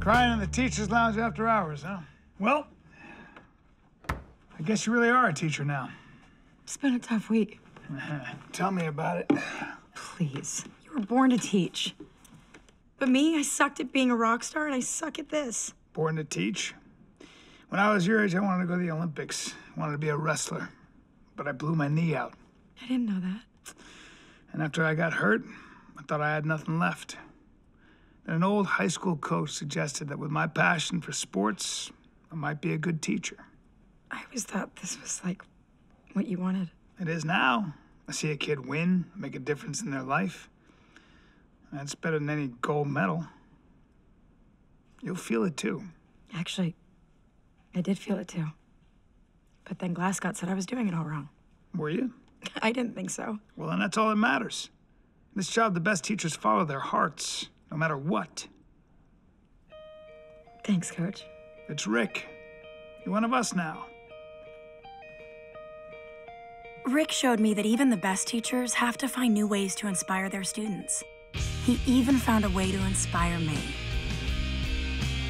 Crying in the teacher's lounge after hours, huh? Well, I guess you really are a teacher now. It's been a tough week. Tell me about it. Please. You were born to teach. But me, I sucked at being a rock star and I suck at this. Born to teach. When I was your age, I wanted to go to the Olympics. I wanted to be a wrestler. But I blew my knee out. I didn't know that. And after I got hurt, I thought I had nothing left. Then an old high school coach suggested that with my passion for sports, I might be a good teacher. I always thought this was like what you wanted. It is now. I see a kid win, make a difference in their life. That's better than any gold medal. You'll feel it too. Actually, I did feel it too. But then Glascott said I was doing it all wrong. Were you? I didn't think so. Well, then that's all that matters. In this job, the best teachers follow their hearts, no matter what. Thanks, Coach. It's Rick. You're one of us now. Rick showed me that even the best teachers have to find new ways to inspire their students. He even found a way to inspire me.